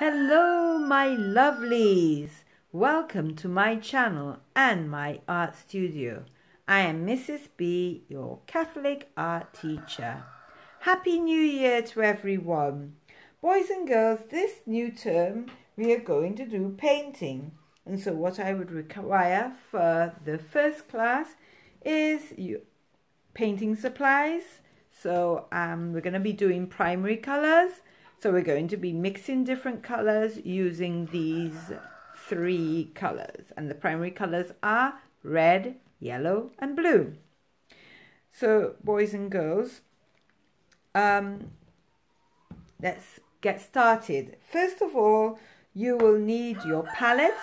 Hello, my lovelies! Welcome to my channel and my art studio. I am Mrs. B, your Catholic art teacher. Happy New Year to everyone! Boys and girls, this new term we are going to do painting. And so, what I would require for the first class is you, painting supplies. So, um, we're going to be doing primary colors so we're going to be mixing different colors using these three colors. And the primary colors are red, yellow, and blue. So boys and girls, um, let's get started. First of all, you will need your palette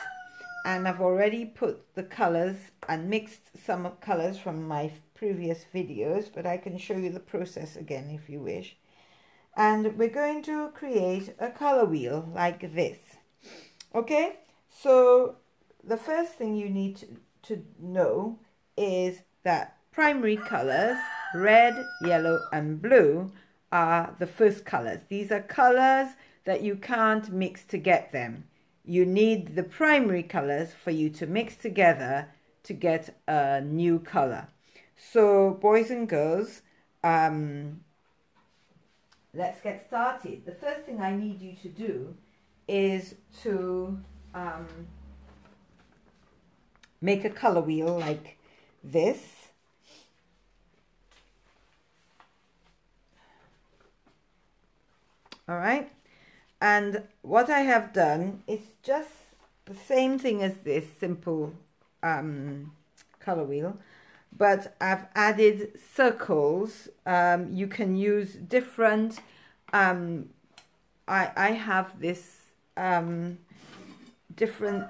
and I've already put the colors and mixed some colors from my previous videos, but I can show you the process again if you wish and we're going to create a color wheel like this. Okay? So the first thing you need to, to know is that primary colors red yellow and blue are the first colors. These are colors that you can't mix to get them. You need the primary colors for you to mix together to get a new color. So boys and girls um, let's get started. The first thing I need you to do is to um, make a color wheel like this. All right. And what I have done is just the same thing as this simple um, color wheel but I've added circles. Um, you can use different, um, I, I have this um, different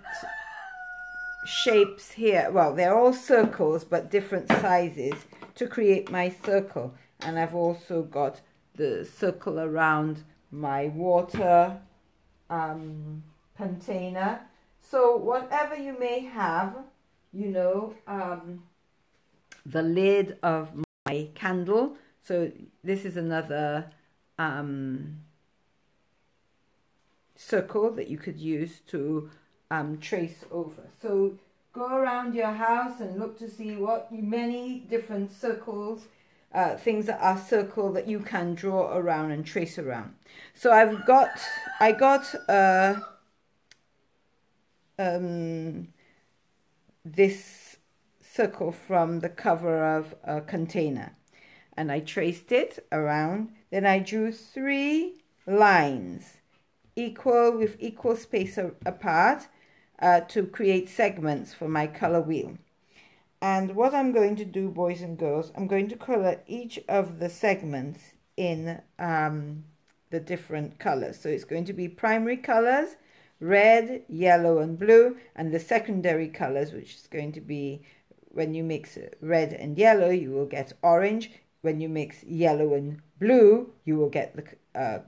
shapes here. Well, they're all circles, but different sizes to create my circle. And I've also got the circle around my water um, container. So whatever you may have, you know, um, the lid of my candle. So this is another um, circle that you could use to um, trace over. So go around your house and look to see what many different circles, uh, things that are circle that you can draw around and trace around. So I've got, I got uh, um, this circle from the cover of a container and I traced it around. Then I drew three lines equal with equal space apart uh, to create segments for my color wheel. And what I'm going to do, boys and girls, I'm going to color each of the segments in um, the different colors. So it's going to be primary colors, red, yellow, and blue, and the secondary colors, which is going to be when you mix red and yellow, you will get orange. When you mix yellow and blue, you will get the uh,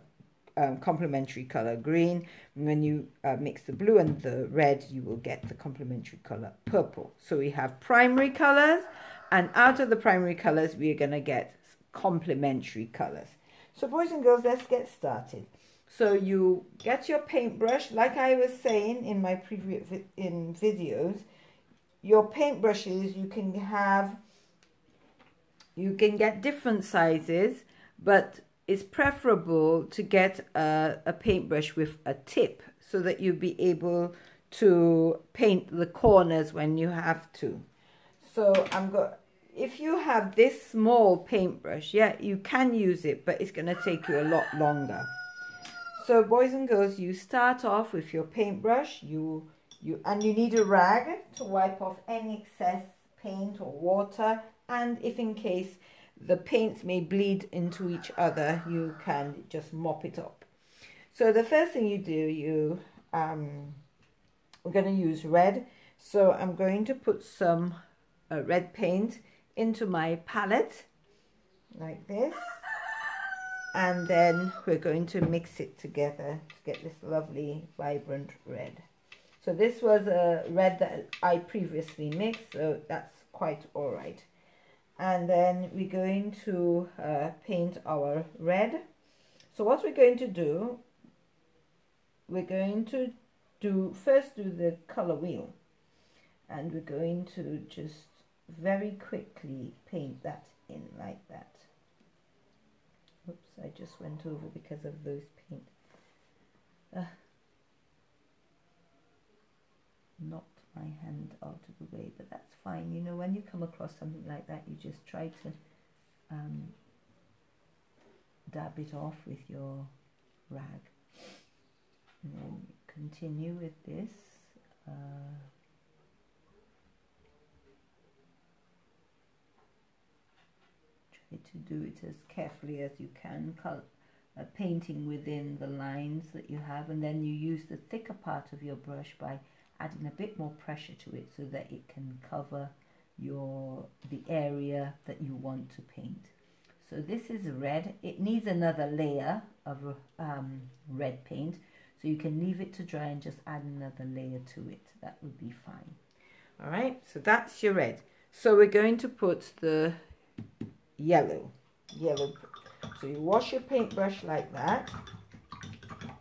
um, complementary color green. And when you uh, mix the blue and the red, you will get the complementary color purple. So we have primary colors, and out of the primary colors, we are going to get complementary colors. So boys and girls, let's get started. So you get your paintbrush, like I was saying in my previous vi in videos, your paintbrushes you can have you can get different sizes but it's preferable to get a, a paintbrush with a tip so that you'll be able to paint the corners when you have to. So I'm going if you have this small paintbrush yeah you can use it but it's going to take you a lot longer. So boys and girls you start off with your paintbrush you you, and you need a rag to wipe off any excess paint or water. And if in case the paints may bleed into each other, you can just mop it up. So the first thing you do, you, um, we're going to use red. So I'm going to put some uh, red paint into my palette like this and then we're going to mix it together to get this lovely vibrant red. So this was a red that I previously mixed, so that's quite all right. And then we're going to uh, paint our red. So what we're going to do, we're going to do first do the color wheel and we're going to just very quickly paint that in like that oops I just went over because of those paint uh, knocked my hand out of the way but that's fine. You know when you come across something like that you just try to um, dab it off with your rag. And then continue with this uh, try to do it as carefully as you can. Uh, painting within the lines that you have and then you use the thicker part of your brush by adding a bit more pressure to it so that it can cover your the area that you want to paint. So this is red. It needs another layer of um, red paint. So you can leave it to dry and just add another layer to it. That would be fine. All right. So that's your red. So we're going to put the yellow yellow so you wash your paintbrush like that.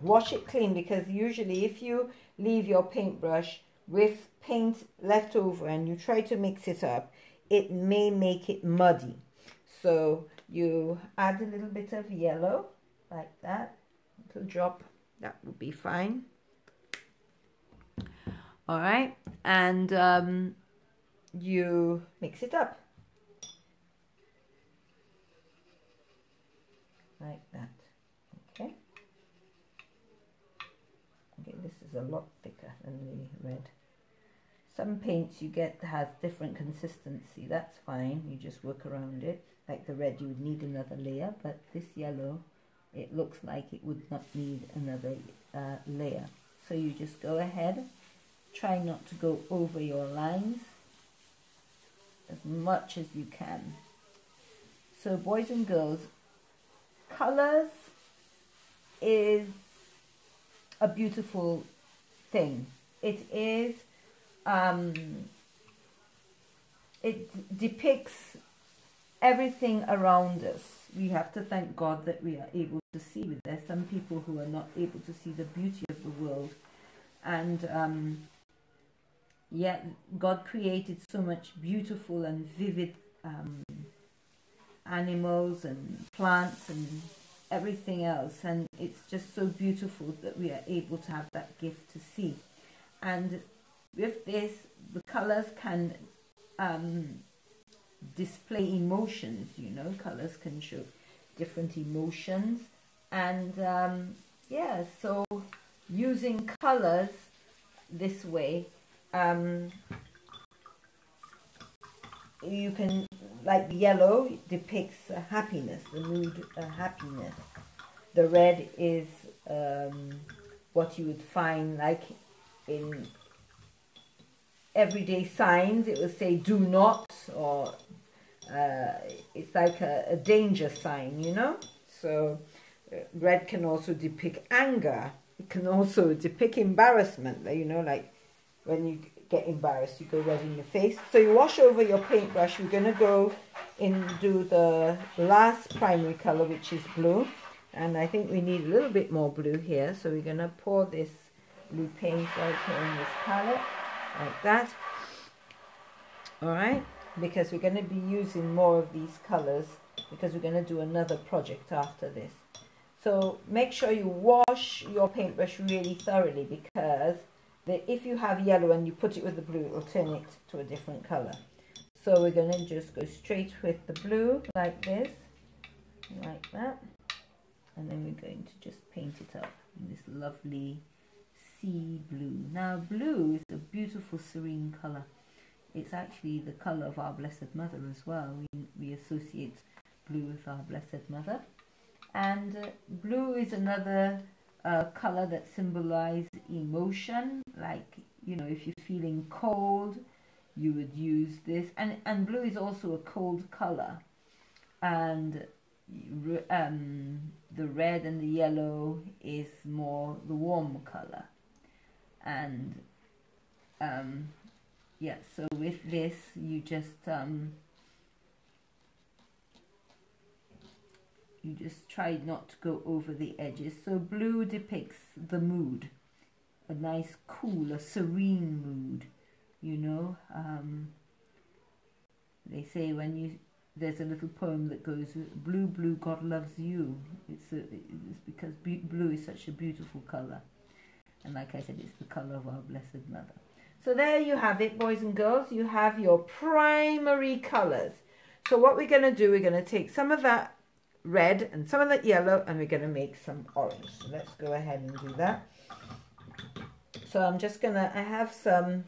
Wash it clean because usually if you leave your paintbrush with paint left over and you try to mix it up, it may make it muddy. So you add a little bit of yellow like that, little drop, that would be fine. All right, and um, you mix it up like that. Okay. Okay, this is a lot thicker than the red. Some paints you get has different consistency, that's fine, you just work around it. Like the red you would need another layer, but this yellow, it looks like it would not need another uh, layer. So you just go ahead, try not to go over your lines as much as you can. So boys and girls, colors is a beautiful thing. It is um, it depicts everything around us. We have to thank God that we are able to see There's some people who are not able to see the beauty of the world. And um, yet God created so much beautiful and vivid um, animals and plants and everything else. And it's just so beautiful that we are able to have that gift to see. And with this, the colors can um, display emotions, you know, colors can show different emotions. And um, yeah, so using colors this way, um, you can, like yellow depicts happiness, the mood of happiness. The red is um, what you would find like in everyday signs. It will say do not or uh, it's like a, a, danger sign, you know? So uh, red can also depict anger. It can also depict embarrassment, you know, like when you get embarrassed, you go red in your face. So you wash over your paintbrush. We're going to go and do the last primary color, which is blue. And I think we need a little bit more blue here. So we're going to pour this blue paint right here in this palette like that all right because we're going to be using more of these colors because we're going to do another project after this so make sure you wash your paintbrush really thoroughly because the, if you have yellow and you put it with the blue it will turn it to a different color so we're going to just go straight with the blue like this like that and then we're going to just paint it up in this lovely sea blue. Now blue is a beautiful serene colour. It's actually the colour of our Blessed Mother as well. We, we associate blue with our Blessed Mother. And uh, blue is another uh, colour that symbolizes emotion. Like, you know, if you're feeling cold, you would use this. And, and blue is also a cold colour. And um, the red and the yellow is more the warm colour and um, yeah so with this you just um, you just try not to go over the edges. So blue depicts the mood a nice, cool, a serene mood, you know. Um, they say when you there's a little poem that goes blue blue god loves you. It's a, it's because blue is such a beautiful color. And like i said it's the color of our blessed mother. So there you have it boys and girls. You have your primary colors. So what we're going to do we're going to take some of that red and some of that yellow and we're going to make some orange. So let's go ahead and do that. So i'm just gonna i have some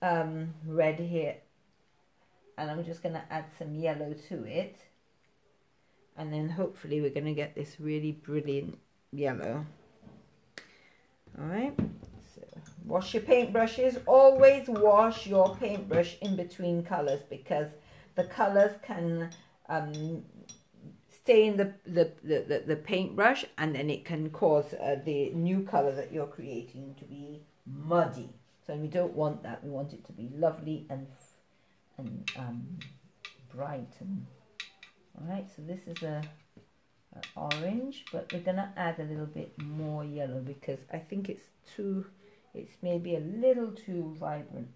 um, red here and I'm just going to add some yellow to it. And then hopefully we're going to get this really brilliant yellow. All right so wash your paintbrushes. Always wash your paintbrush in between colors because the colors can um, stay in the, the, the, the, paintbrush and then it can cause uh, the new color that you're creating to be muddy. So we don't want that. We want it to be lovely and and um, bright and all right so this is a, a, orange but we're gonna add a little bit more yellow because I think it's too it's maybe a little too vibrant.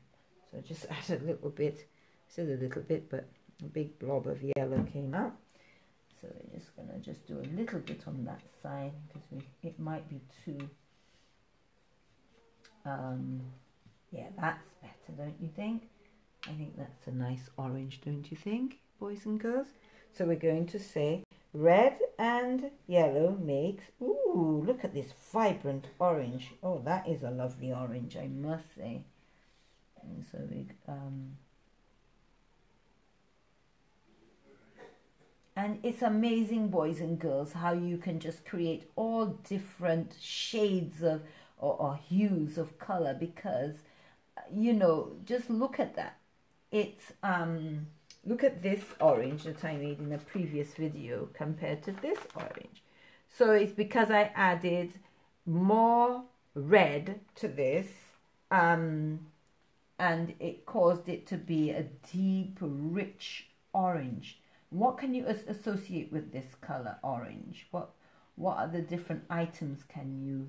So just add a little bit. Still a little bit but a big blob of yellow came out so we're just gonna just do a little bit on that side because it might be too um, yeah that's better don't you think I think that's a nice orange, don't you think, boys and girls? So we're going to say red and yellow makes, ooh, look at this vibrant orange. Oh, that is a lovely orange, I must say. And so we, um, and it's amazing, boys and girls, how you can just create all different shades of or, or hues of color because, you know, just look at that. It's um look at this orange that I made in a previous video compared to this orange. So it's because I added more red to this um and it caused it to be a deep rich orange what can you associate with this color orange what what other different items can you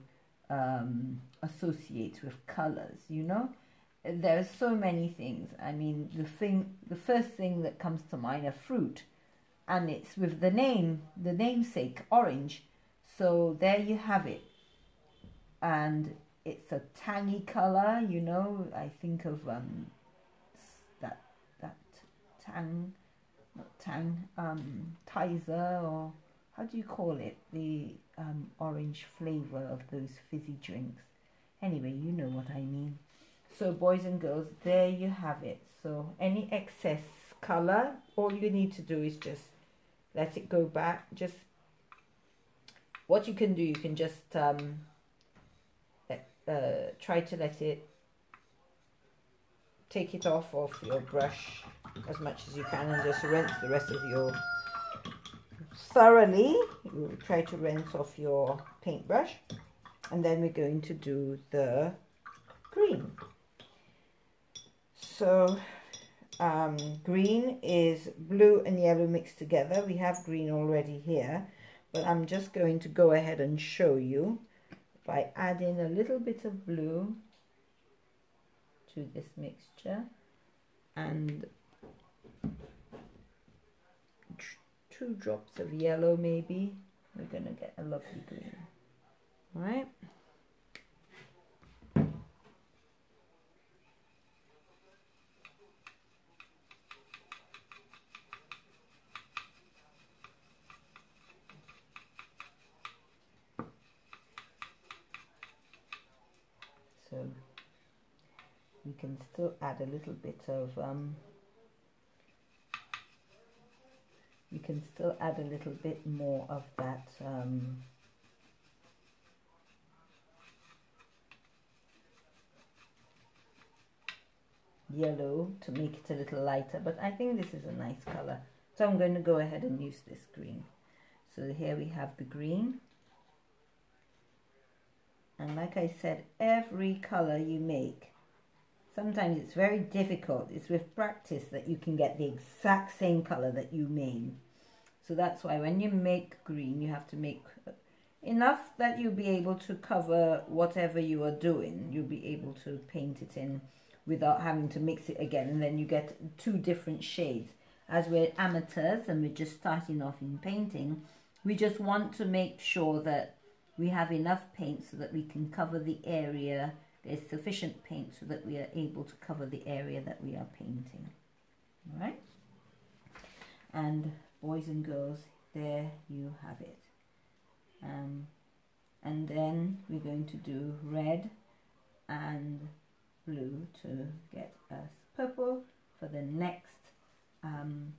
um, associate with colors you know there are so many things. I mean, the thing, the first thing that comes to mind are fruit, and it's with the name, the namesake, orange. So there you have it, and it's a tangy color. You know, I think of um, that that tang, not tang, um, Tizer or how do you call it? The um, orange flavor of those fizzy drinks. Anyway, you know what I mean. So boys and girls, there you have it. So any excess color, all you need to do is just let it go back. Just what you can do, you can just um, uh, try to let it take it off of your brush as much as you can and just rinse the rest of your thoroughly. You try to rinse off your paintbrush. And then we're going to do the green. So um, green is blue and yellow mixed together. We have green already here, but I'm just going to go ahead and show you by adding a little bit of blue to this mixture. And two drops of yellow maybe. We're going to get a lovely green. All right. So we can still add a little bit of um, you can still add a little bit more of that um, yellow to make it a little lighter but I think this is a nice color. So I'm going to go ahead and use this green. So here we have the green. And like I said every color you make Sometimes it's very difficult. It's with practice that you can get the exact same color that you mean. So that's why when you make green, you have to make enough that you'll be able to cover whatever you are doing. You'll be able to paint it in without having to mix it again and then you get two different shades. As we're amateurs and we're just starting off in painting, we just want to make sure that we have enough paint so that we can cover the area. There's sufficient paint so that we are able to cover the area that we are painting. All right? And boys and girls, there you have it. Um, and then we're going to do red and blue to get us purple for the next um,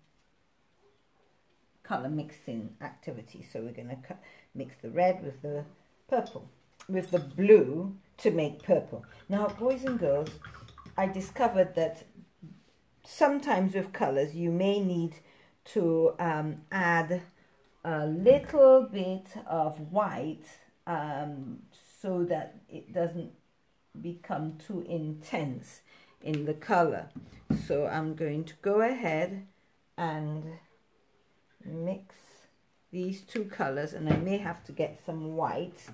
color mixing activity. So we're going to mix the red with the purple, with the blue to make purple. Now, boys and girls, I discovered that sometimes with colors you may need to um, add a little bit of white um, so that it doesn't become too intense in the color. So I'm going to go ahead and mix these two colors and I may have to get some white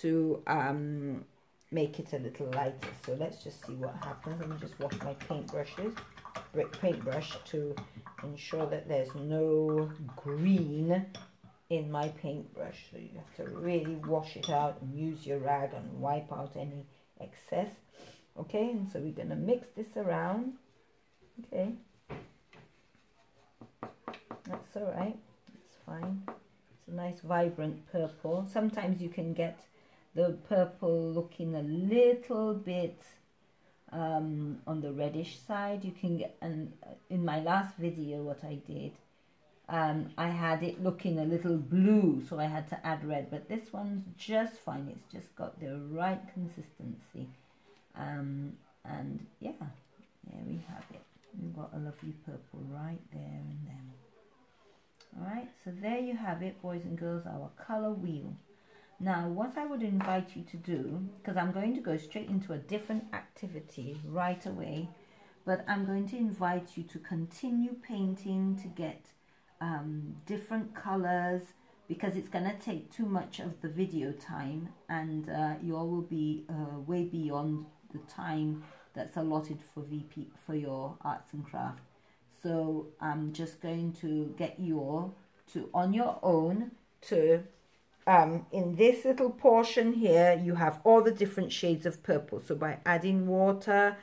to um, make it a little lighter. So let's just see what happens. Let me just wash my paintbrushes, paintbrush to ensure that there's no green in my paintbrush. So you have to really wash it out and use your rag and wipe out any excess. Okay, and so we're going to mix this around. Okay. That's all right. It's fine. It's a nice vibrant purple. Sometimes you can get the purple looking a little bit um, on the reddish side. You can get, and in my last video, what I did, um, I had it looking a little blue, so I had to add red. But this one's just fine. It's just got the right consistency. Um, and yeah, there we have it. We've got a lovely purple right there and then. Alright, so there you have it, boys and girls, our color wheel. Now, what I would invite you to do, because I'm going to go straight into a different activity right away, but I'm going to invite you to continue painting to get um, different colors because it's going to take too much of the video time and uh, you all will be uh, way beyond the time that's allotted for VP for your arts and craft. So I'm just going to get you all to on your own to um, in this little portion here you have all the different shades of purple. So by adding water,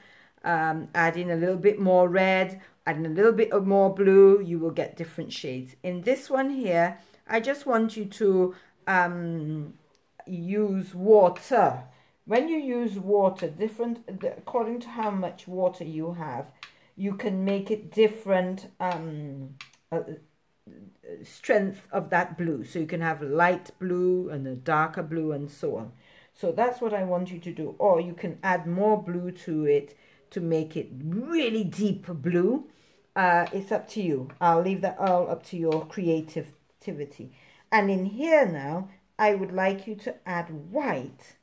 um, adding a little bit more red, adding a little bit of more blue, you will get different shades. In this one here, I just want you to um, use water when you use water, different according to how much water you have, you can make it different um, uh, strength of that blue. So you can have light blue and a darker blue and so on. So that's what I want you to do. Or you can add more blue to it to make it really deep blue. Uh, it's up to you. I'll leave that all up to your creativity. And in here now, I would like you to add white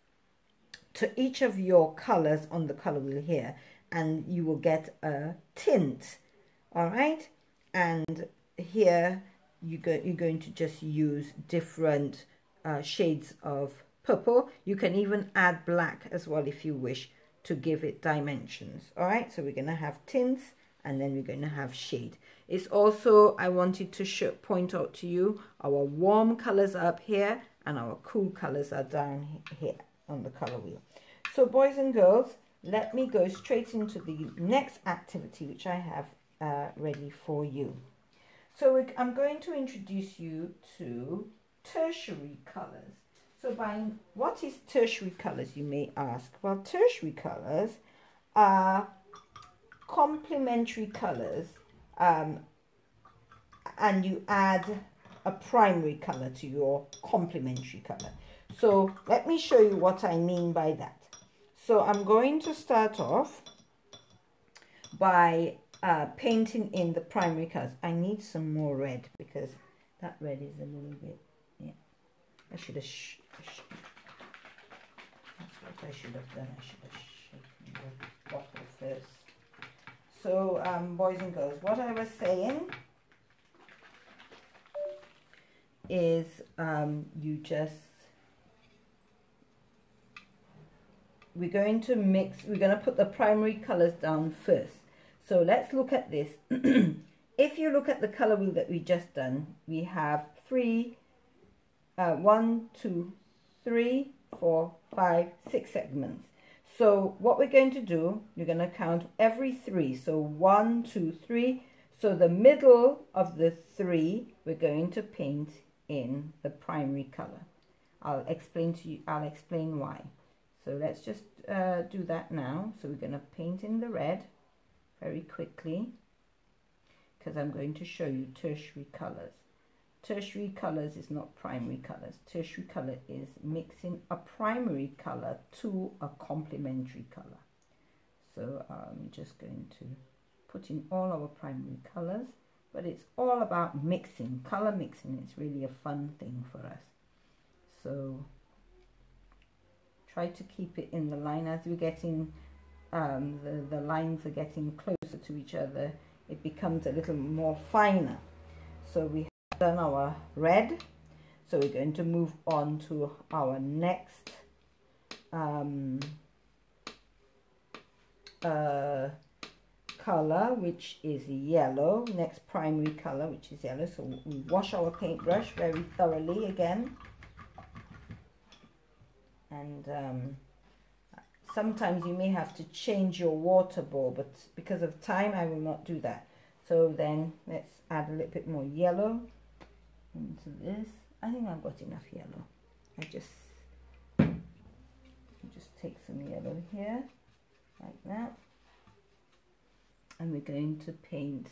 to each of your colors on the color wheel here and you will get a tint all right and here you go, you're going to just use different uh, shades of purple. You can even add black as well if you wish to give it dimensions. All right so we're going to have tints and then we're going to have shade. It's also I wanted to show, point out to you our warm colors up here and our cool colors are down here on the color wheel. So boys and girls, let me go straight into the next activity which I have uh, ready for you. So I'm going to introduce you to tertiary colors. So by what is tertiary colors you may ask? Well tertiary colors are complementary colors um, and you add a primary color to your complementary color. So let me show you what I mean by that. So I'm going to start off by uh, painting in the primary colors. I need some more red because that red is a little bit, yeah. I should have, sh that's what I should have done. I should have shaken the bottle first. So, um, boys and girls, what I was saying is um, you just we're going to mix we're going to put the primary colors down first so let's look at this. if you look at the color wheel that we just done, we have three, uh, one, two, three, four, five, six segments. So what we're going to do, you're going to count every three. So one, two, three. So the middle of the three, we're going to paint in the primary color. I'll explain to you, I'll explain why. So let's just uh, do that now. So we're going to paint in the red very quickly because I'm going to show you tertiary colors. Tertiary colors is not primary colors. Tertiary color is mixing a primary color to a complementary color. So I'm just going to put in all our primary colors, but it's all about mixing. Color mixing is really a fun thing for us. So try to keep it in the line as we're getting um, the, the lines are getting closer to each other it becomes a little more finer. So we have done our red so we're going to move on to our next um, uh, color which is yellow next primary color which is yellow. So we wash our paintbrush very thoroughly again. And um, sometimes you may have to change your water bowl, but because of time I will not do that. So then let's add a little bit more yellow into this. I think I've got enough yellow. I just just take some yellow here like that. And we're going to paint.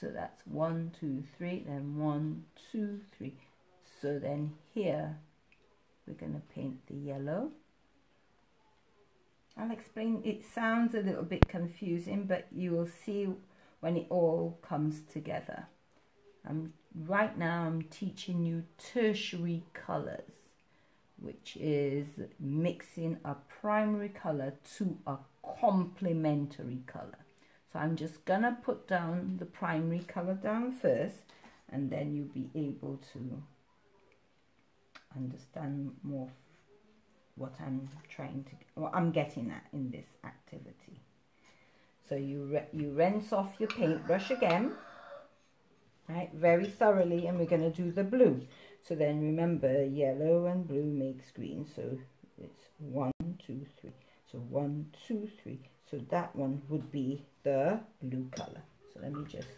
So that's one two three then one two three. So then here we're going to paint the yellow I'll explain. It sounds a little bit confusing but you will see when it all comes together. I'm right now I'm teaching you tertiary colors which is mixing a primary color to a complementary color. So I'm just gonna put down the primary color down first and then you'll be able to understand more what I'm trying to, what I'm getting at in this activity. So you, you rinse off your paintbrush again, right, very thoroughly, and we're going to do the blue. So then remember, yellow and blue makes green, so it's one, two, three. So one, two, three. So that one would be the blue color. So let me just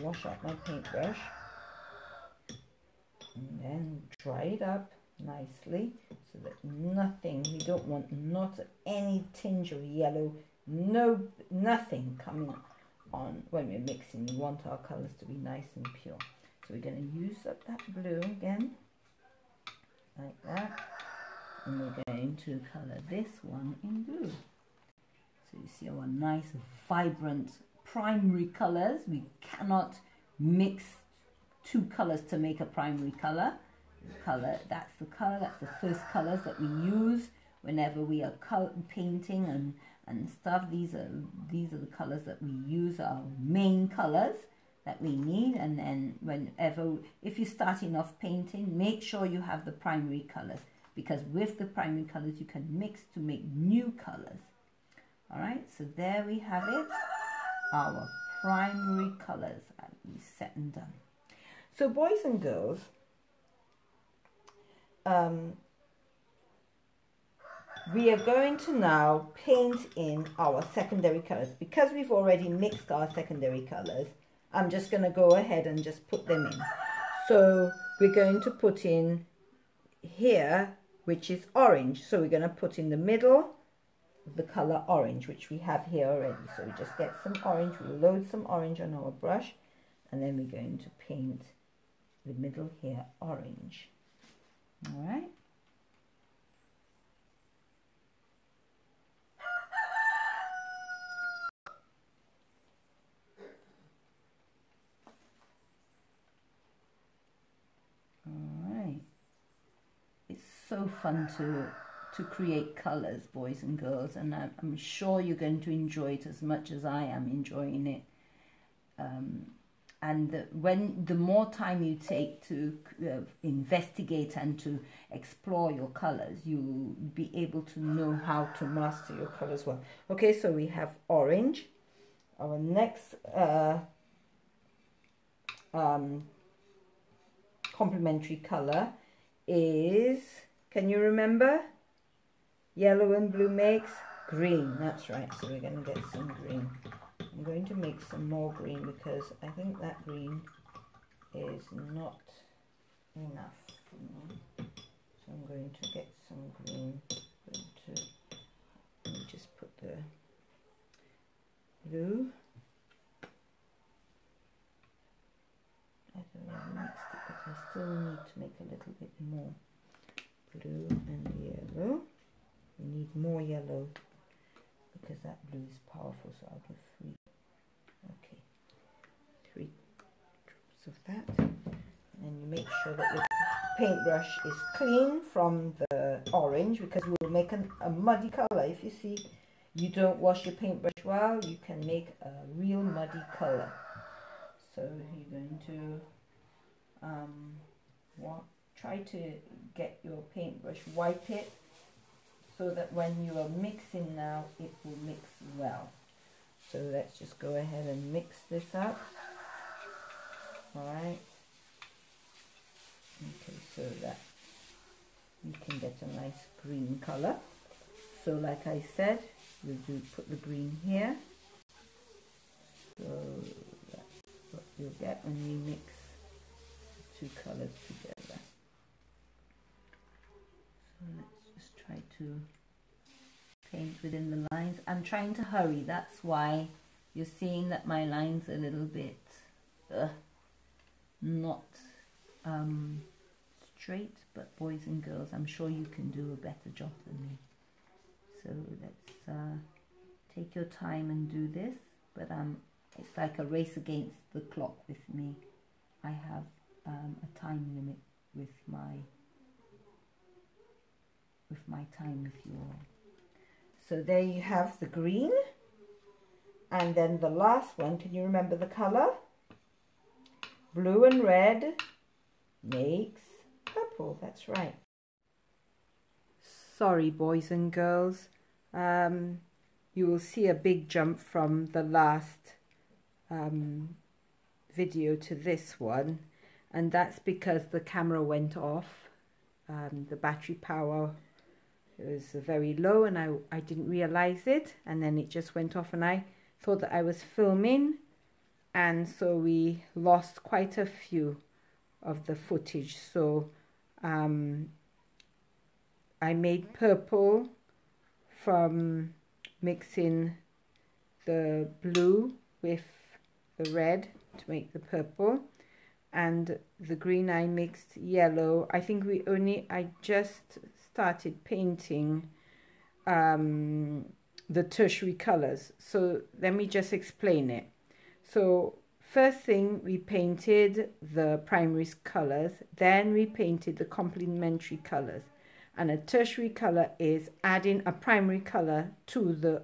wash up my paintbrush and then dry it up nicely so that nothing we don't want not any tinge of yellow no nothing coming on when we're mixing. We want our colors to be nice and pure. So we're going to use up that blue again like that and we're going to color this one in blue. So you see our nice vibrant primary colors we cannot mix two colors to make a primary color. Color, that's the color, that's the first colors that we use whenever we are painting and, and stuff. These are, these are the colors that we use, our main colors that we need. And then whenever, if you're starting off painting, make sure you have the primary colors because with the primary colors you can mix to make new colors. All right, so there we have it, our primary colors are set and done. So boys and girls, um, we are going to now paint in our secondary colors. Because we've already mixed our secondary colors, I'm just going to go ahead and just put them in. So we're going to put in here, which is orange. So we're going to put in the middle the color orange, which we have here already. So we just get some orange, we load some orange on our brush, and then we're going to paint the middle here orange. All right. All right. It's so fun to to create colors, boys and girls, and I'm, I'm, sure you're going to enjoy it as much as I am enjoying it. Um, and the, when the more time you take to uh, investigate and to explore your colors you'll be able to know how to master your colors well. Okay so we have orange. Our next uh, um, complementary color is can you remember? Yellow and blue makes green. That's right so we're going to get some green I'm going to make some more green because I think that green is not enough. So I'm going to get some green. To, let me just put the blue. I don't know, I mixed it, but I still need to make a little bit more blue and yellow. We need more yellow because that blue is powerful, so I'll give three of that. And you make sure that your paintbrush is clean from the orange because we'll make an, a muddy color. If you see you don't wash your paintbrush well you can make a real muddy color. So you're going to um, try to get your paintbrush wipe it so that when you are mixing now it will mix well. So let's just go ahead and mix this up Alright. Okay, so that you can get a nice green color. So like I said, we'll do put the green here. So that's what you'll get when you mix two colors together. So let's just try to paint within the lines. I'm trying to hurry, that's why you're seeing that my lines are a little bit uh, not um, straight, but boys and girls, I'm sure you can do a better job than me. So let's uh, take your time and do this, but um, it's like a race against the clock with me. I have um, a time limit with my with my time with you all. So there you have the green. And then the last one, can you remember the colour? Blue and red makes purple. That's right. Sorry, boys and girls. Um, you will see a big jump from the last um, video to this one. And that's because the camera went off. Um, the battery power was very low and I, I didn't realize it. And then it just went off and I thought that I was filming and so we lost quite a few of the footage. So um, I made purple from mixing the blue with the red to make the purple. And the green I mixed yellow. I think we only I just started painting um, the tertiary colors. So let me just explain it so first thing we painted the primary colors, then we painted the complementary colors. And a tertiary color is adding a primary color to the,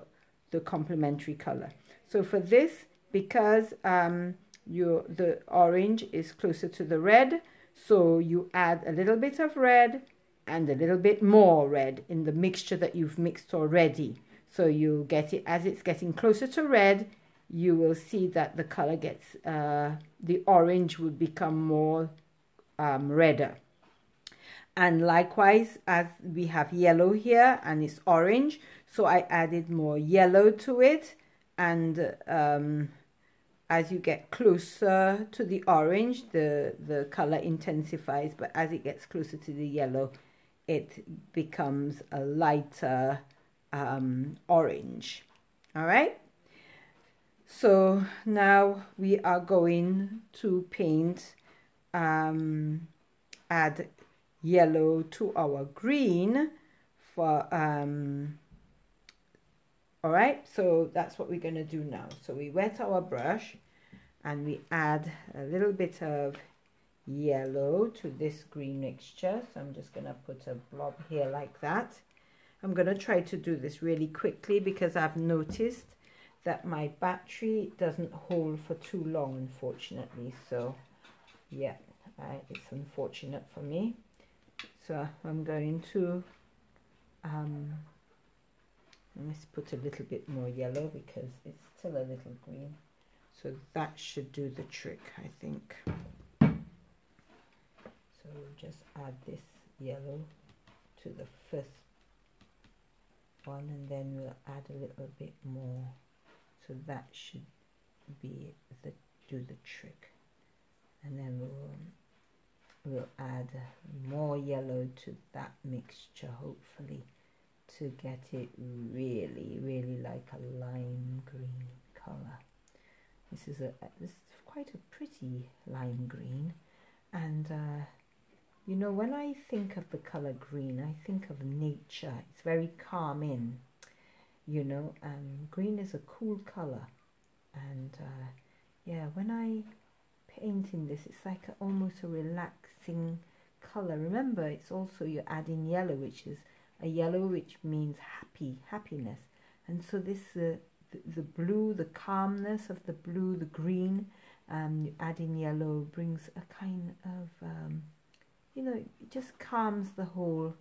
the complementary color. So for this, because um, your, the orange is closer to the red, so you add a little bit of red and a little bit more red in the mixture that you've mixed already. So you get it as it's getting closer to red, you will see that the color gets, uh, the orange will become more um, redder. And likewise, as we have yellow here and it's orange, so I added more yellow to it. And um, as you get closer to the orange, the, the color intensifies. But as it gets closer to the yellow, it becomes a lighter um, orange. All right. So now we are going to paint, um, add yellow to our green for, um, all right, so that's what we're going to do now. So we wet our brush and we add a little bit of yellow to this green mixture. So I'm just going to put a blob here like that. I'm going to try to do this really quickly because I've noticed that my battery doesn't hold for too long, unfortunately. So, yeah, I, it's unfortunate for me. So I'm going to um, let's put a little bit more yellow because it's still a little green. So that should do the trick, I think. So we'll just add this yellow to the first one and then we'll add a little bit more. So that should be the do the trick. And then we'll we'll add more yellow to that mixture hopefully to get it really really like a lime green color. This is a this is quite a pretty lime green. And uh, you know when I think of the color green I think of nature. It's very calming you know um, green is a cool color and uh, yeah when I paint in this it's like a, almost a relaxing color remember it's also you're adding yellow which is a yellow which means happy happiness. And so this uh, the, the blue the calmness of the blue the green um, adding yellow brings a kind of um, you know it just calms the whole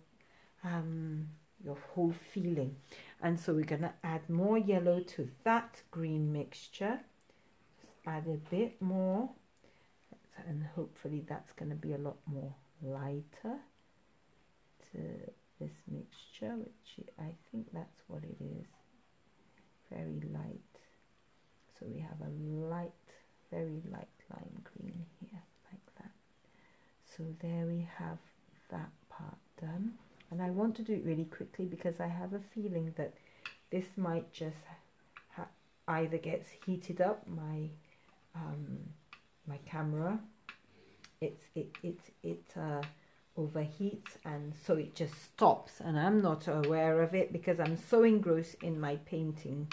um, your whole feeling. And so we're going to add more yellow to that green mixture. Just add a bit more. And hopefully that's going to be a lot more lighter to this mixture which I think that's what it is. Very light. So we have a light very light lime green here like that. So there we have and I want to do it really quickly because I have a feeling that this might just either gets heated up my um, my camera. It's it it it uh, overheats and so it just stops. And I'm not aware of it because I'm so engrossed in my painting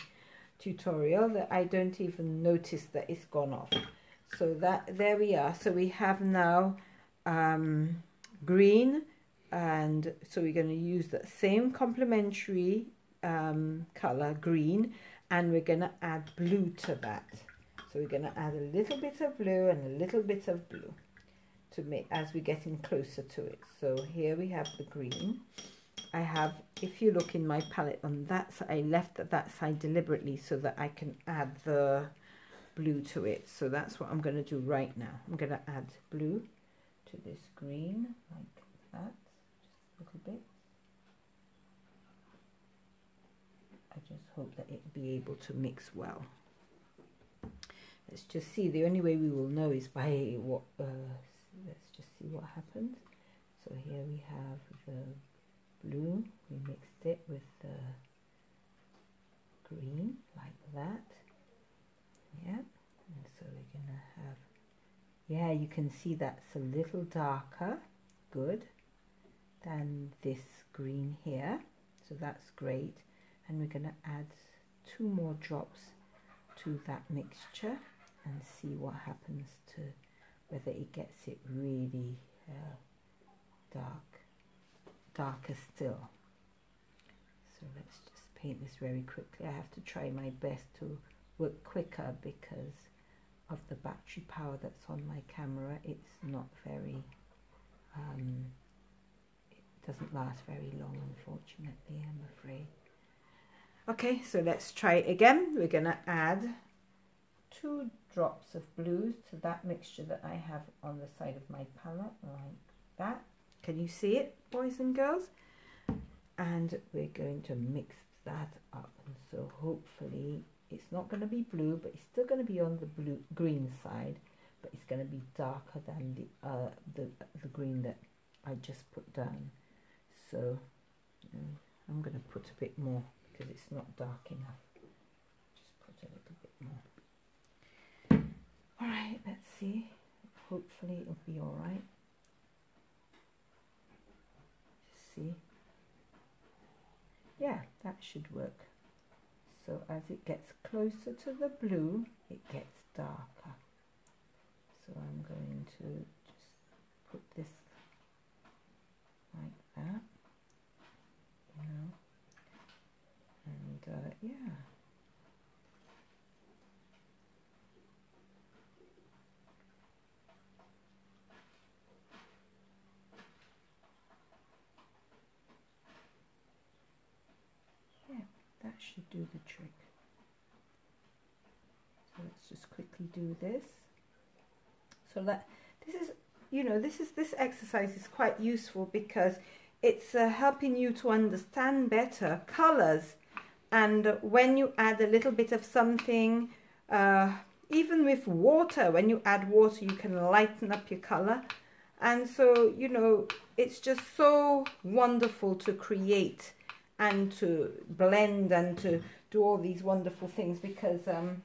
tutorial that I don't even notice that it's gone off. So that there we are. So we have now um, green and so we're going to use the same complementary um, color green and we're going to add blue to that so we're going to add a little bit of blue and a little bit of blue to make as we're getting closer to it. So here we have the green. I have, if you look in my palette on that side, I left that side deliberately so that I can add the blue to it. So that's what I'm going to do right now. I'm going to add blue to this green like that, a little bit. I just hope that it be able to mix well. Let's just see, the only way we will know is by what uh, let's just see what happens. So here we have the blue we mixed it with the green like that. Yeah. And so we're gonna have yeah you can see that's a little darker. Good than this green here so that's great and we're going to add two more drops to that mixture and see what happens to whether it gets it really uh, dark, darker still. So let's just paint this very quickly. I have to try my best to work quicker because of the battery power that's on my camera. It's not very, um, doesn't last very long unfortunately I'm afraid. Okay, so let's try it again. We're going to add two drops of blues to that mixture that I have on the side of my palette like that. Can you see it, boys and girls? And we're going to mix that up. And so hopefully it's not going to be blue, but it's still going to be on the blue green side, but it's going to be darker than the uh, the the green that I just put down. So I'm going to put a bit more because it's not dark enough. Just put a little bit more. All right, let's see. Hopefully it'll be all right. See? Yeah, that should work. So as it gets closer to the blue, it gets darker. So I'm going to just put this like that, you know, and uh, yeah. that should do the trick. So let's just quickly do this. So that this is, you know, this is this exercise is quite useful because it's uh, helping you to understand better colors and when you add a little bit of something uh, even with water when you add water you can lighten up your color and so you know it's just so wonderful to create and to blend and to do all these wonderful things because um,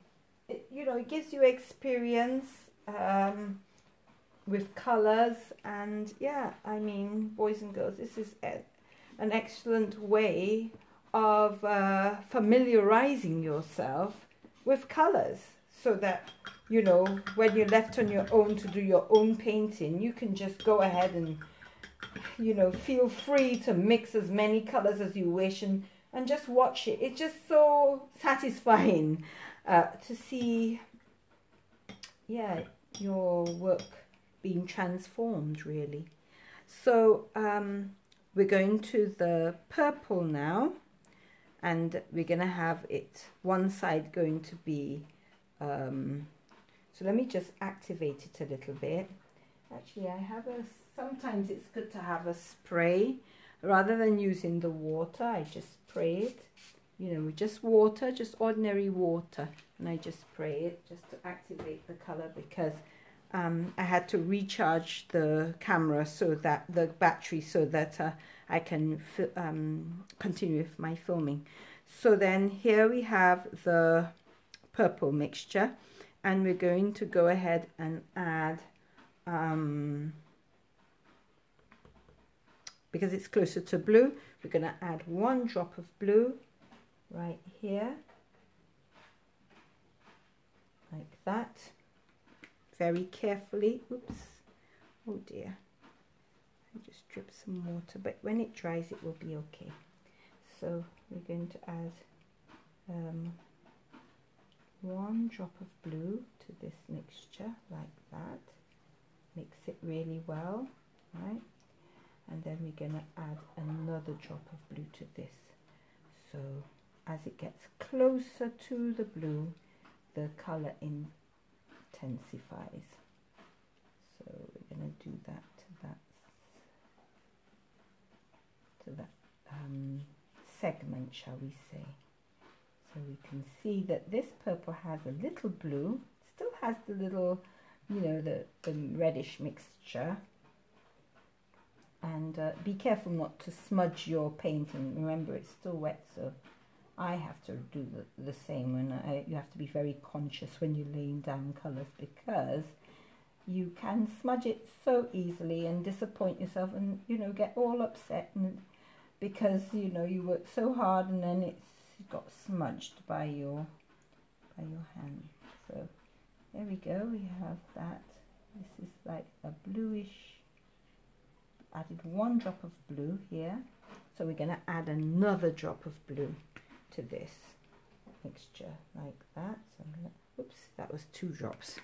it, you know it gives you experience um, with colors and yeah I mean boys and girls this is a, an excellent way of uh, familiarizing yourself with colors so that you know when you're left on your own to do your own painting you can just go ahead and you know feel free to mix as many colors as you wish and and just watch it. It's just so satisfying uh, to see yeah your work being transformed really. So um, we're going to the purple now and we're going to have it one side going to be um, so let me just activate it a little bit. Actually I have a sometimes it's good to have a spray. Rather than using the water I just spray it. You know just water just ordinary water. And I just spray it just to activate the color because um, I had to recharge the camera so that the battery so that uh, I can um, continue with my filming. So then here we have the purple mixture. And we're going to go ahead and add um, because it's closer to blue we're going to add one drop of blue right here. Like that. Very carefully. Oops. Oh dear. I just drip some water but when it dries it will be okay. So we're going to add um, one drop of blue to this mixture like that. Mix it really well right and then we're going to add another drop of blue to this. So as it gets closer to the blue the color intensifies. So we're going to do that to that to that um, segment shall we say. So we can see that this purple has a little blue still has the little you know the, the reddish mixture and uh, be careful not to smudge your painting. Remember it's still wet so I have to do the, the same and I, you have to be very conscious when you're laying down colours because you can smudge it so easily and disappoint yourself and you know get all upset and because you know you work so hard and then it's got smudged by your by your hand. So there we go. We have that. This is like a bluish added one drop of blue here. So we're going to add another drop of blue to this mixture like that. So oops that was two drops.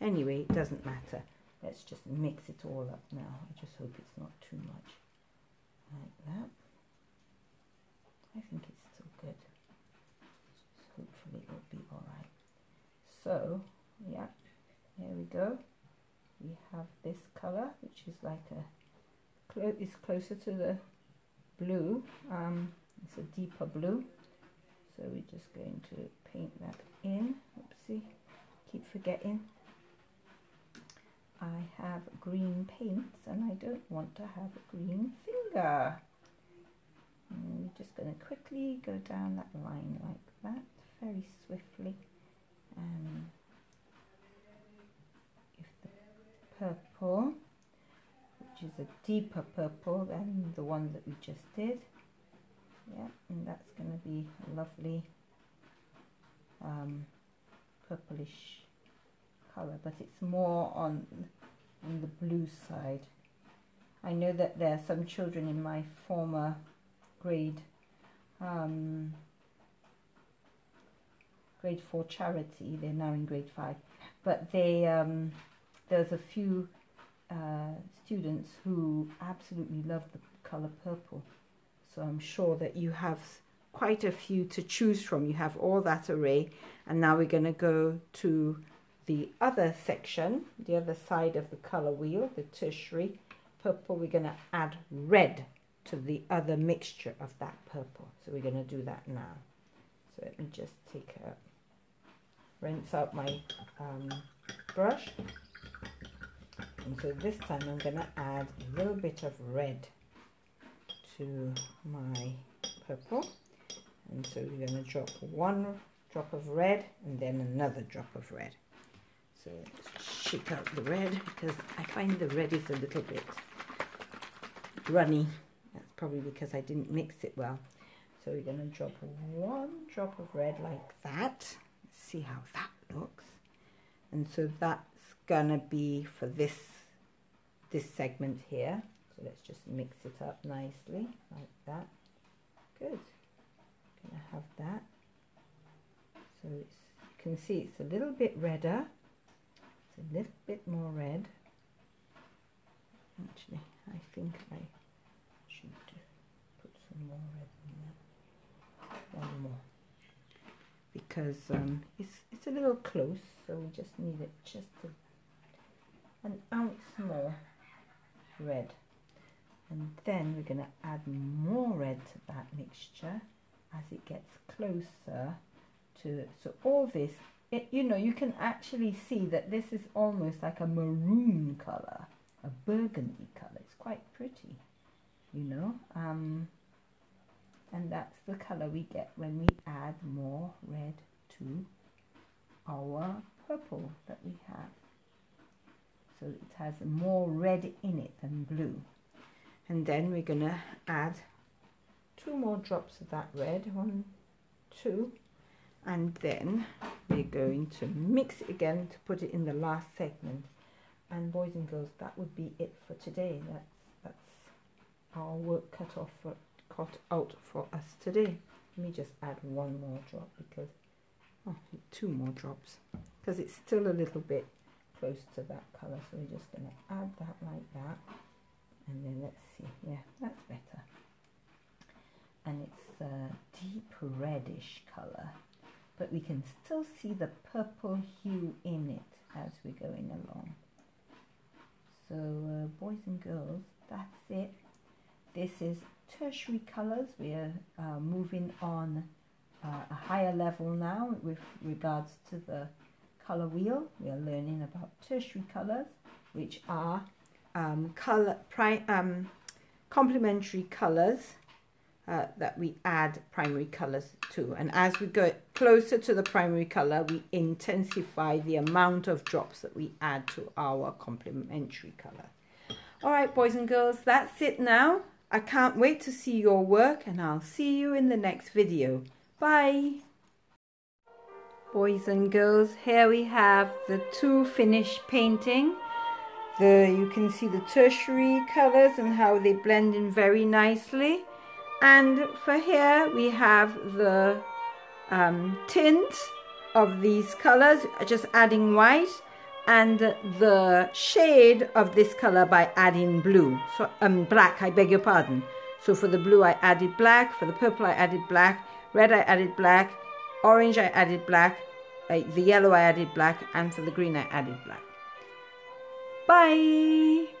Anyway it doesn't matter. Let's just mix it all up now. I just hope it's not too much like that. I think it's still good. So hopefully it'll be alright so yeah there we go. We have this color which is like a clo is closer to the blue um, it's a deeper blue. So we're just going to paint that in. Oopsie. Keep forgetting. I have green paints and I don't want to have a green finger. And we're just going to quickly go down that line like that very swiftly. And if the purple which is a deeper purple than the one that we just did. Yeah and that's going to be a lovely um, purplish color but it's more on on the blue side. I know that there are some children in my former grade um, grade 4 charity they're now in grade 5 but they um, there's a few uh, students who absolutely love the color purple so I'm sure that you have quite a few to choose from. You have all that array. And now we're going to go to the other section, the other side of the color wheel, the tertiary purple. We're going to add red to the other mixture of that purple. So we're going to do that now. So let me just take a rinse out my um, brush. And so this time I'm going to add a little bit of red to my purple. And so we're going to drop one drop of red and then another drop of red. So shake out the red because I find the red is a little bit runny. That's probably because I didn't mix it well. So we're going to drop one drop of red like that. see how that looks. And so that's going to be for this this segment here. So let's just mix it up nicely like that. Good. Gonna have that. So you can see it's a little bit redder. It's a little bit more red. Actually, I think I should put some more red in there. One more. Because um, it's, it's a little close, so we just need it just an ounce more red. And then we're going to add more red to that mixture as it gets closer to so all this it, you know you can actually see that this is almost like a maroon color a burgundy color. It's quite pretty you know? Um, and that's the color we get when we add more red to our purple that we have so it has more red in it than blue. And then we're going to add two more drops of that red one two. And then we're going to mix it again to put it in the last segment. And boys and girls that would be it for today. That's that's our work cut off for cut out for us today. Let me just add one more drop because oh two more drops. Because it's still a little bit close to that color so we're just going to add that like that. And then let's see yeah that's better. And it's a deep reddish color but we can still see the purple hue in it as we're going along. So uh, boys and girls that's it. This is tertiary colors we're uh, moving on uh, a higher level now with regards to the color wheel we are learning about tertiary colors which are um, color, um, complementary colors uh, that we add primary colors to. And as we go closer to the primary color, we intensify the amount of drops that we add to our complementary color. All right, boys and girls, that's it now. I can't wait to see your work and I'll see you in the next video. Bye. Boys and girls, here we have the two finished painting. The you can see the tertiary colors and how they blend in very nicely. And for here we have the um, tint of these colors just adding white and the shade of this color by adding blue. So um black I beg your pardon. So for the blue I added black. For the purple I added black. Red I added black orange I added black. Uh, the yellow I added black. And for the green I added black. Bye.